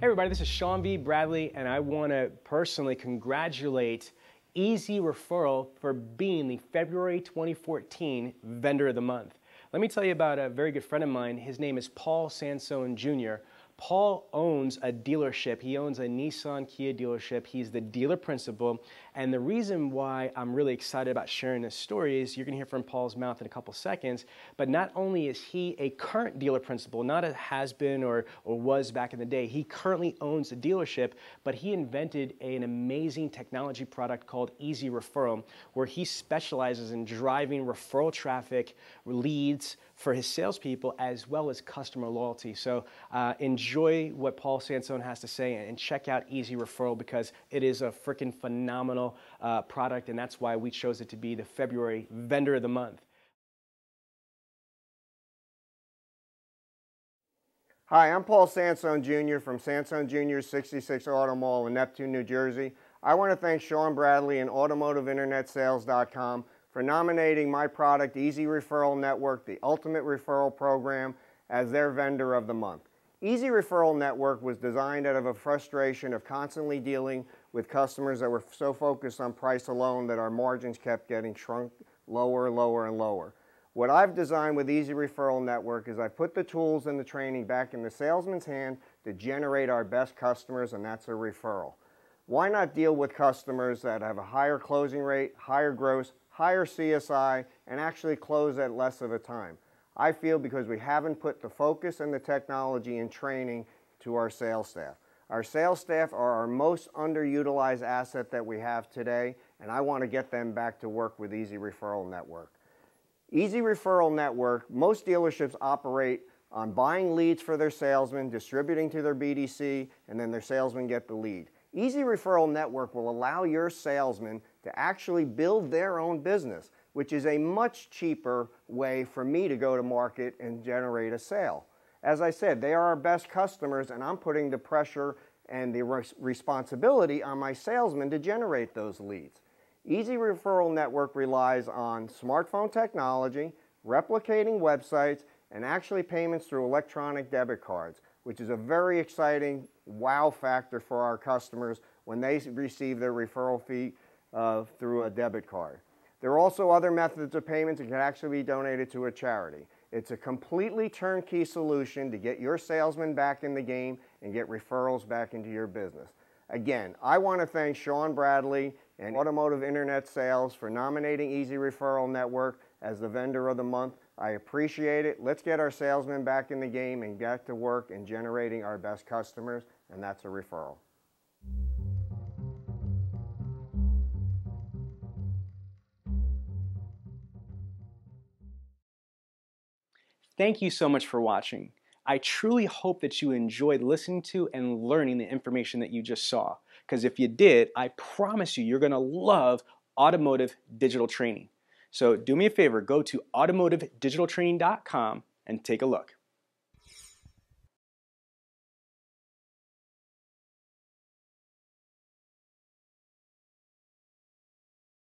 Hey everybody, this is Sean V. Bradley, and I want to personally congratulate EZ Referral for being the February 2014 Vendor of the Month. Let me tell you about a very good friend of mine. His name is Paul Sansone Jr. Paul owns a dealership. He owns a Nissan Kia dealership. He's the dealer principal. And the reason why I'm really excited about sharing this story is you're going to hear from Paul's mouth in a couple seconds. But not only is he a current dealer principal, not a has been or, or was back in the day, he currently owns a dealership, but he invented an amazing technology product called EZ Referral, where he specializes in driving referral traffic, leads for his salespeople, as well as customer loyalty. So uh, enjoy enjoy what Paul Sansone has to say and check out EZ Referral because it is a freaking phenomenal uh, product, and that's why we chose it to be the February Vendor of the Month. Hi, I'm Paul Sansone Jr. from Sansone Jr. 66 Auto Mall in Neptune, New Jersey. I want to thank Sean Bradley and AutomotiveInternetSales.com for nominating my product, EZ Referral Network, the Ultimate Referral Program, as their vendor of the month. EZ Referral Network was designed out of a frustration of constantly dealing with customers that were so focused on price alone that our margins kept getting shrunk lower, lower, and lower. What I've designed with EZ Referral Network is I put the tools and the training back in the salesman's hand to generate our best customers, and that's a referral. Why not deal with customers that have a higher closing rate, higher gross, higher CSI, and actually close at less of a time? I feel because we haven't put the focus and the technology and training to our sales staff. Our sales staff are our most underutilized asset that we have today, and I want to get them back to work with EZ Referral Network. EZ Referral Network, most dealerships operate on buying leads for their salesmen, distributing to their BDC, and then their salesmen get the lead. EZ Referral Network will allow your salesmen to actually build their own business which is a much cheaper way for me to go to market and generate a sale. As I said, they are our best customers and I'm putting the pressure and the res responsibility on my salesmen to generate those leads. EZ Referral Network relies on smartphone technology, replicating websites, and actually payments through electronic debit cards, which is a very exciting wow factor for our customers when they receive their referral fee uh, through a debit card. There are also other methods of payment that can actually be donated to a charity. It's a completely turnkey solution to get your salesman back in the game and get referrals back into your business. Again, I want to thank Sean Bradley and Automotive Internet Sales for nominating EZ Referral Network as the vendor of the month. I appreciate it. Let's get our salesmen back in the game and get to work in generating our best customers, and that's a referral. Thank you so much for watching. I truly hope that you enjoyed listening to and learning the information that you just saw. Because if you did, I promise you, you're going to love automotive digital training. So do me a favor, go to automotivedigitaltraining.com and take a look.